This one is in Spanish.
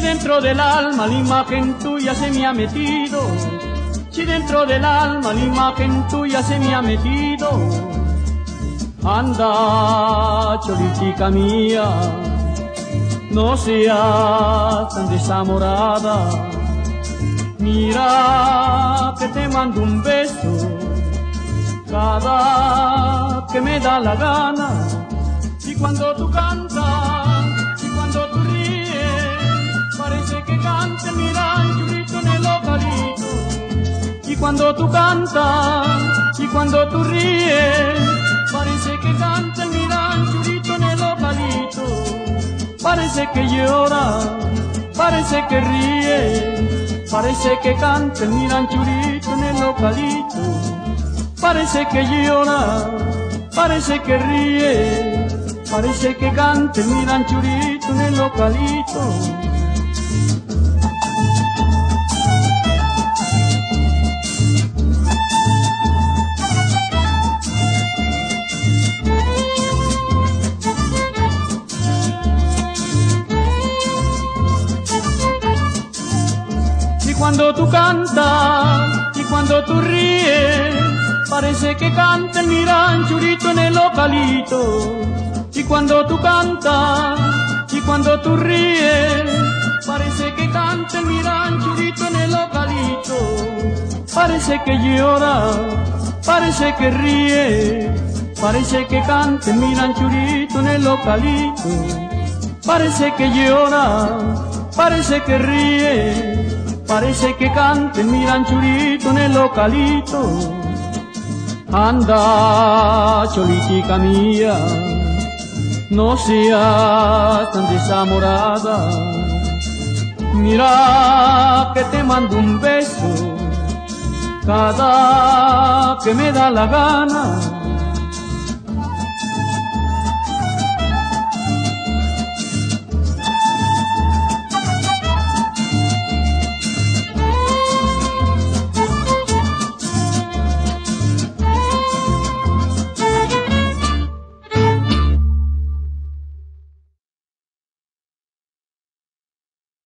dentro del alma la imagen tuya se me ha metido, si dentro del alma la imagen tuya se me ha metido, anda, cholitica mía, no seas tan desamorada, mira que te mando un beso cada que me da la gana, y cuando tú cantas, cuando tú cantas y cuando tú ríes, parece que canta el miranchurito en el localito. Parece que llora, parece que ríe, parece que canta el miranchurito en el localito. Parece que llora, parece que ríe, parece que canta el miranchurito en el localito. Cuando tú cantas y cuando tú ríes, parece que canta el miranchurito en el localito. Y cuando tú cantas y cuando tú ríes, parece que canta el miranchurito en el localito. Parece que llora, parece que ríe, parece que canta el miranchurito en el localito. Parece que llora, parece que ríe Parece que canten mi ranchurito en el localito. Anda, cholitica mía, no seas tan desamorada. Mira que te mando un beso cada que me da la gana